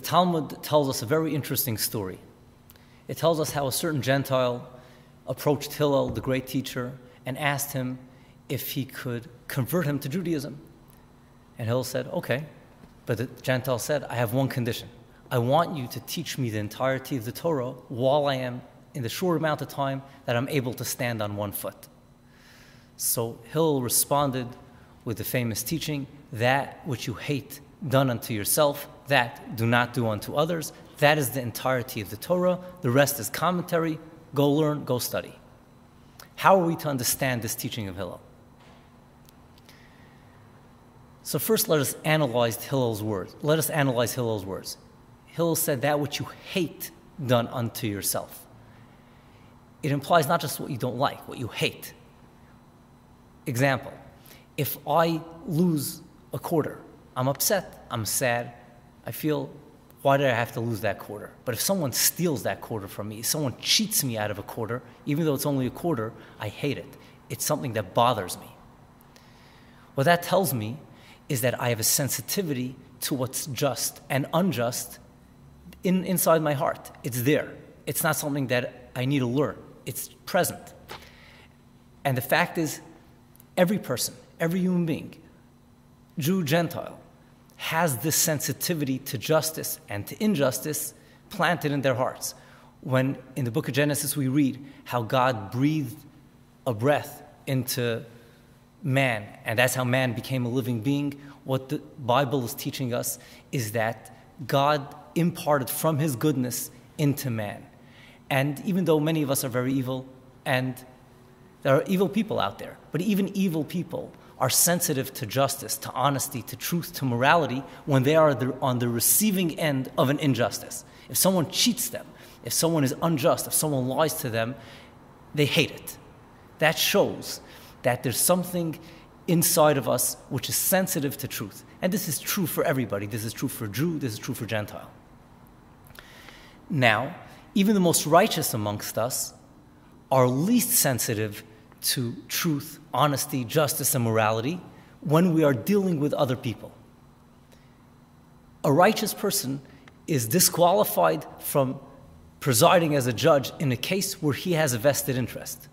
the Talmud tells us a very interesting story. It tells us how a certain Gentile approached Hillel, the great teacher, and asked him if he could convert him to Judaism. And Hillel said, Okay. But the Gentile said, I have one condition. I want you to teach me the entirety of the Torah while I am in the short amount of time that I'm able to stand on one foot. So Hillel responded with the famous teaching that which you hate done unto yourself, that do not do unto others. That is the entirety of the Torah. The rest is commentary. Go learn, go study. How are we to understand this teaching of Hillel? So first let us analyze Hillel's words. Let us analyze Hillel's words. Hillel said that which you hate done unto yourself. It implies not just what you don't like, what you hate. Example, if I lose a quarter, I'm upset, I'm sad, I feel, why did I have to lose that quarter? But if someone steals that quarter from me, someone cheats me out of a quarter, even though it's only a quarter, I hate it. It's something that bothers me. What that tells me is that I have a sensitivity to what's just and unjust in, inside my heart. It's there. It's not something that I need to learn, it's present. And the fact is, every person, every human being, Jew, Gentile, has this sensitivity to justice and to injustice planted in their hearts. When in the book of Genesis we read how God breathed a breath into man, and that's how man became a living being, what the Bible is teaching us is that God imparted from his goodness into man. And even though many of us are very evil, and there are evil people out there, but even evil people are sensitive to justice, to honesty, to truth, to morality when they are on the receiving end of an injustice. If someone cheats them, if someone is unjust, if someone lies to them, they hate it. That shows that there's something inside of us which is sensitive to truth. And this is true for everybody. This is true for Jew, this is true for Gentile. Now, even the most righteous amongst us are least sensitive to truth, honesty, justice, and morality when we are dealing with other people. A righteous person is disqualified from presiding as a judge in a case where he has a vested interest.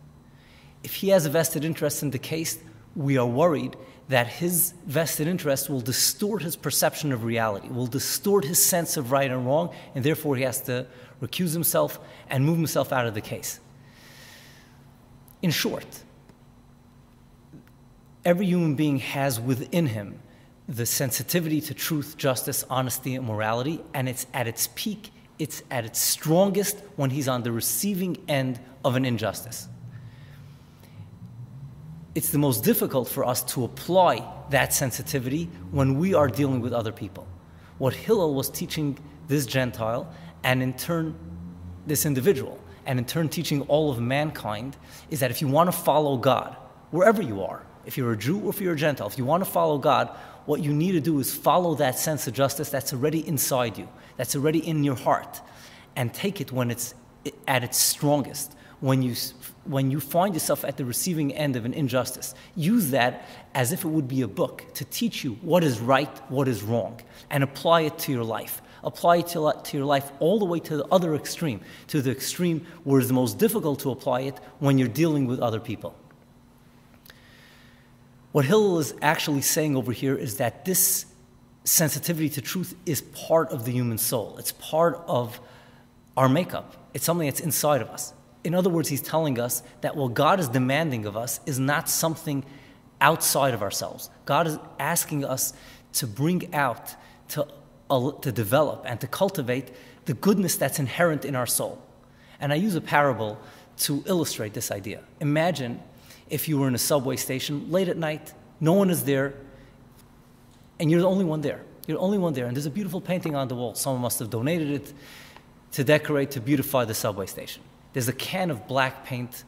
If he has a vested interest in the case, we are worried that his vested interest will distort his perception of reality, will distort his sense of right and wrong, and therefore he has to recuse himself and move himself out of the case. In short, every human being has within him the sensitivity to truth, justice, honesty, and morality, and it's at its peak, it's at its strongest when he's on the receiving end of an injustice it's the most difficult for us to apply that sensitivity when we are dealing with other people. What Hillel was teaching this Gentile, and in turn, this individual, and in turn, teaching all of mankind, is that if you want to follow God, wherever you are, if you're a Jew or if you're a Gentile, if you want to follow God, what you need to do is follow that sense of justice that's already inside you, that's already in your heart, and take it when it's at its strongest when you, when you find yourself at the receiving end of an injustice. Use that as if it would be a book to teach you what is right, what is wrong, and apply it to your life. Apply it to, to your life all the way to the other extreme, to the extreme where it's the most difficult to apply it when you're dealing with other people. What Hillel is actually saying over here is that this sensitivity to truth is part of the human soul. It's part of our makeup. It's something that's inside of us. In other words, he's telling us that what God is demanding of us is not something outside of ourselves. God is asking us to bring out, to, to develop, and to cultivate the goodness that's inherent in our soul. And I use a parable to illustrate this idea. Imagine if you were in a subway station late at night, no one is there, and you're the only one there. You're the only one there, and there's a beautiful painting on the wall. Someone must have donated it to decorate, to beautify the subway station. There's a can of black paint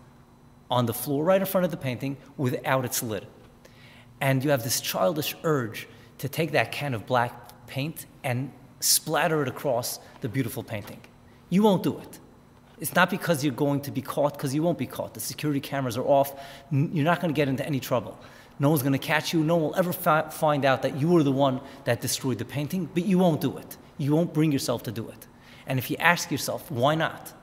on the floor right in front of the painting without its lid. And you have this childish urge to take that can of black paint and splatter it across the beautiful painting. You won't do it. It's not because you're going to be caught, because you won't be caught. The security cameras are off. You're not going to get into any trouble. No one's going to catch you. No one will ever fi- find out that you were the one that destroyed the painting, but you won't do it. You won't bring yourself to do it. And if you ask yourself, why not?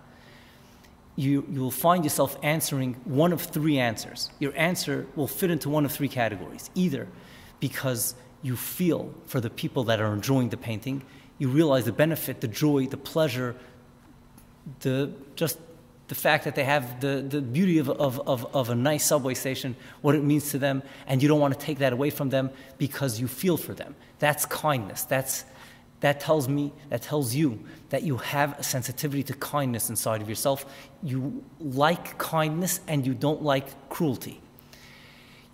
You, you will find yourself answering one of three answers. Your answer will fit into one of three categories. Either because you feel for the people that are enjoying the painting, you realize the benefit, the joy, the pleasure, the just the fact that they have the, the beauty of, of, of, of, a nice subway station, what it means to them, and you don't want to take that away from them because you feel for them. That's kindness. That's, that tells me, that tells you that you have a sensitivity to kindness inside of yourself. You like kindness and you don't like cruelty.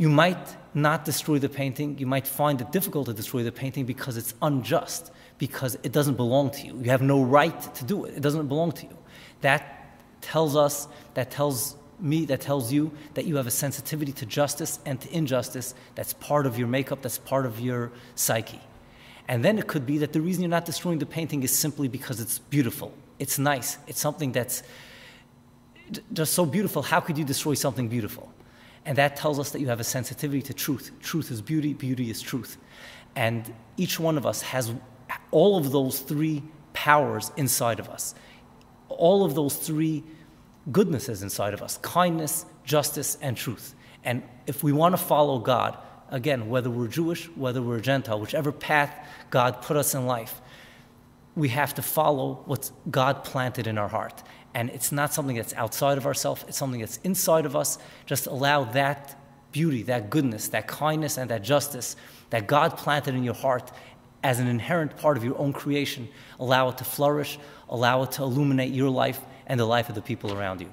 You might not destroy the painting. You might find it difficult to destroy the painting because it's unjust, because it doesn't belong to you. You have no right to do it, it doesn't belong to you. That tells us, that tells me, that tells you that you have a sensitivity to justice and to injustice that's part of your makeup, that's part of your psyche. And then it could be that the reason you're not destroying the painting is simply because it's beautiful, it's nice, it's something that's just so beautiful. How could you destroy something beautiful? And that tells us that you have a sensitivity to truth. Truth is beauty, beauty is truth. And each one of us has all of those three powers inside of us all of those three goodnesses inside of us kindness, justice, and truth. And if we want to follow God, again, whether we're Jewish, whether we're Gentile, whichever path God put us in life, we have to follow what God planted in our heart. And it's not something that's outside of ourselves, it's something that's inside of us. Just allow that beauty, that goodness, that kindness, and that justice that God planted in your heart as an inherent part of your own creation, allow it to flourish, allow it to illuminate your life and the life of the people around you.